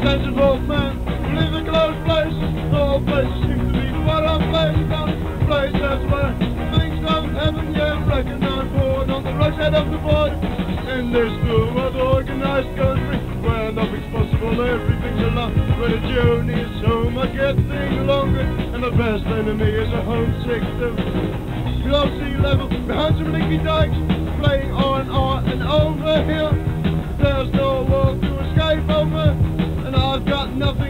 Wisconsin old man. Live in close place, no place seems to be the what I'm place down. Place that's where things don't happen, yeah, breaking down forward on the right side of the border. In this new world organized country, where nothing's possible, everything's a lot. Where the journey is home, I get things longer, and the best enemy is a homesick too. Below sea level, behind some leaky dikes, playing on and on and over here. There's no walk nothing.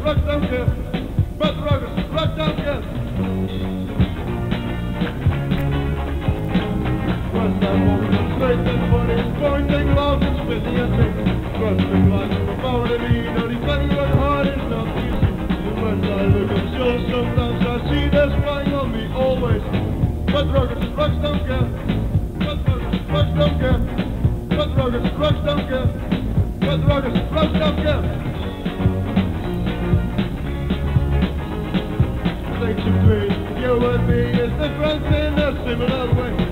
Think you dream you and me is different in a similar way.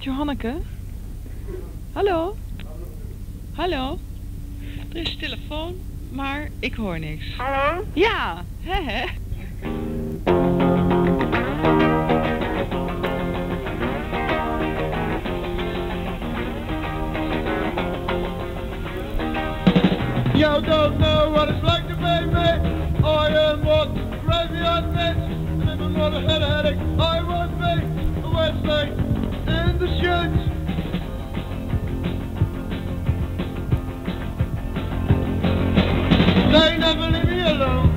Johanneke? Hallo? Hallo? Er is telefoon, maar ik hoor niks. Hallo? Ja, hè hè. You don't know what it's like to be me. I am what graveyard a headache. They never leave me alone.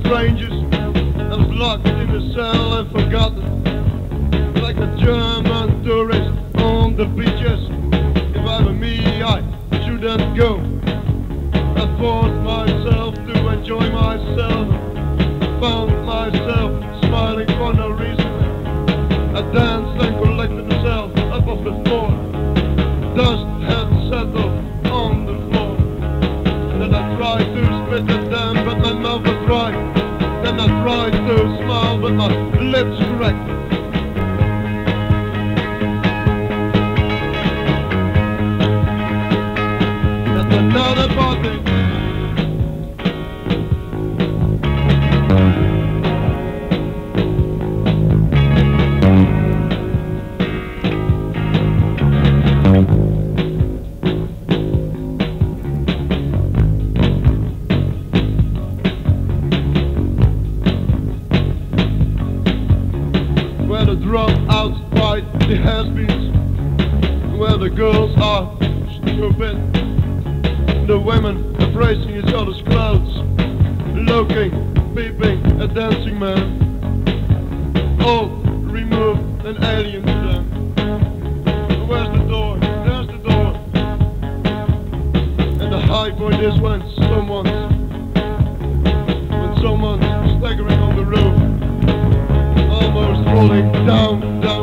Strangers. I was locked in a cell and forgotten, like a German tourist on the beaches. If I were me, I shouldn't go. I forced myself to enjoy myself, found myself smiling for no reason. I danced and Tried to smile, but my lips cracked. That's another party. Has-beens, where the girls are stupid, the women embracing each other's clothes, looking, peeping, a dancing man, all remove an alien to them. Where's the door? There's the door. And the high point is when someone's, when someone's staggering on the roof almost rolling down, down.